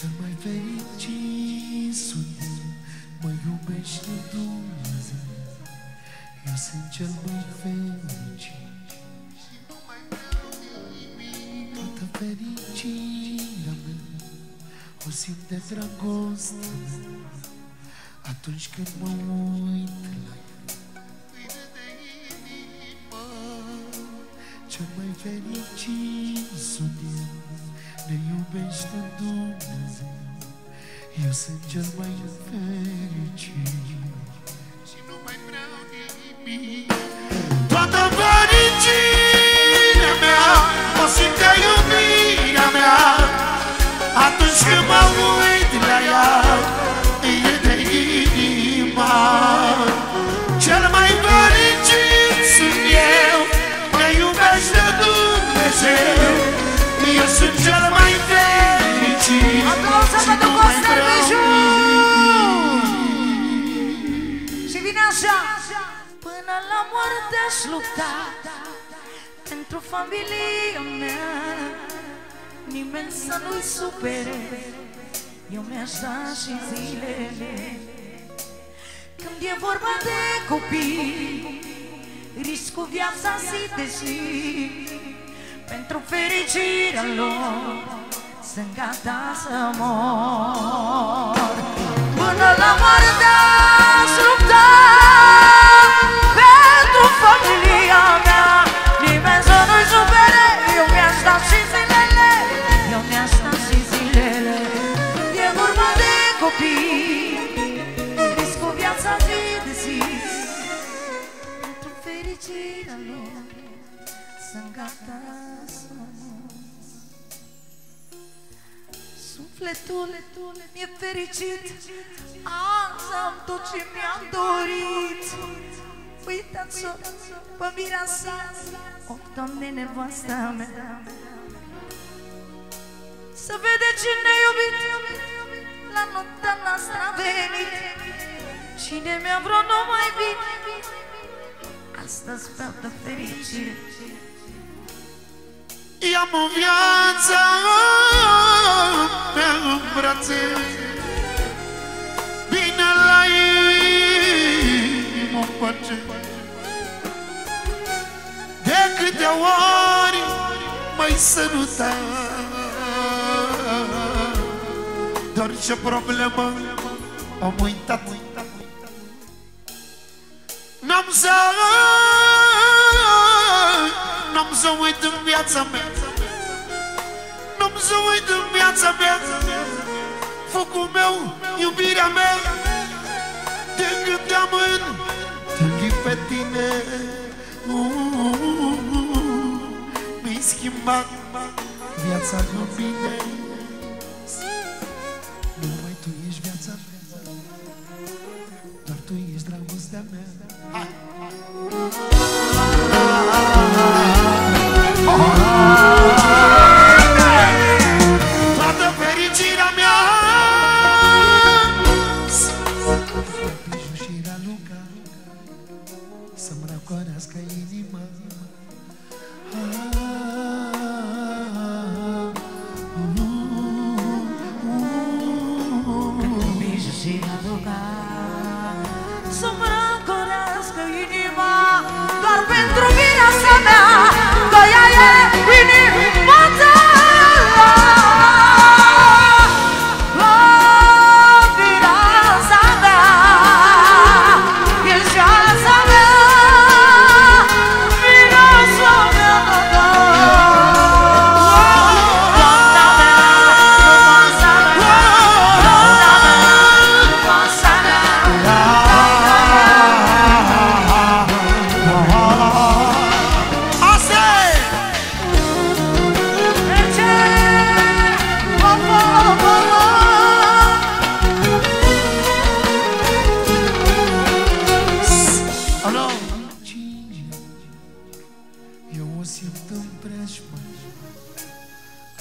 Cel mai fericit sunt eu Mă iubește Dumnezeu. Eu sunt cel mai fericit. Toată fericirea mea O simt de dragoste. Atunci când mă uit la ea Cel mai fericit sunt. Eu Ne iubește Dumnezeu Eu sunt cel mai fericit. Și nu mai vreau nimic. Toată fericirea mea O simt de iubirea mea. Atunci când mă uit la ea la moarte aș lupta. Pentru familia mea Nimeni să nu-i supere. Eu mi-aș da și zilele. Când e vorba de copii Risc cu viața zi de zi. Pentru fericirea lor Sunt gata să mor. Până la moarte Sufletul mi-e fericit. Azi am tot ce mi-am dorit. Uitați-o pe mireasa O, Doamne, nevasta mea. Să vede cine iubit. La noaptea noastră a venit. Cine mi-a vrut numai bine. Astăzi beau de fericire. I-am o viață pe în brațe Bine la inimă face De câte ori mai săruta Doar ce problemă am uitat. N-am să N-am să uit în viața mea. N-am să uit în viața mea. Focul meu, iubirea mea. De când te-am întâlnit pe tine. Uh, Mi-ai schimbat viața cu bine. Numai tu ești viața mea. Doar tu ești dragostea mea. Hai! Toată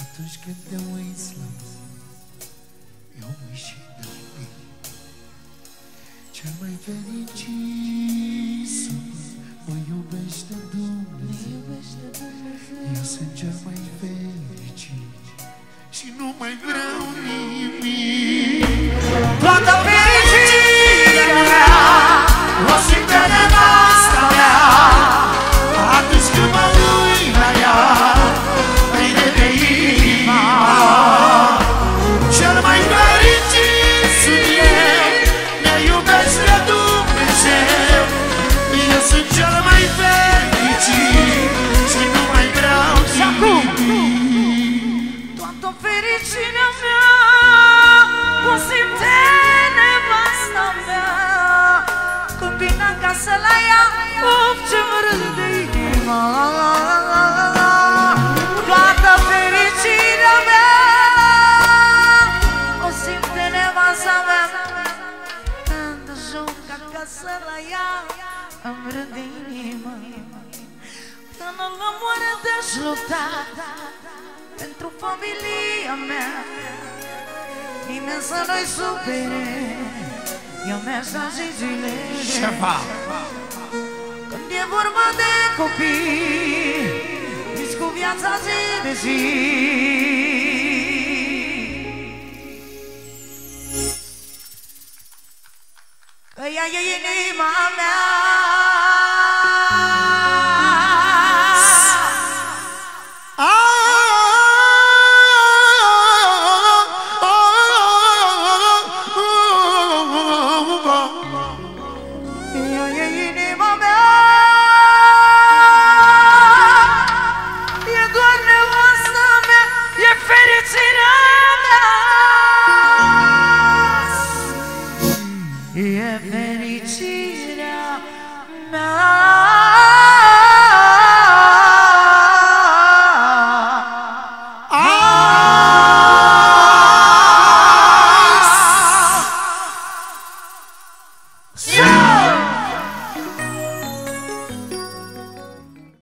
Atunci când te uiți la mine Eu mă și de bine Cel mai fericit sunt, mă iubește Dumnezeu. Eu sunt cel mai fericit Și nu mai vreau fericirea mea O simt în nevasta mea. Când vin acasă la ea Of, ce mă râde inima Toată fericirea mea O simt în nevasta mea. Când ajung acasă la ea Îmi râde inima Până la moare te-aș lupta Pentru familia mea Nimeni să nu-i supere Eu mi-aș da și zile. Ceva Când e vorba de copii Risc cu viața zi de zi. Că ea e inima mea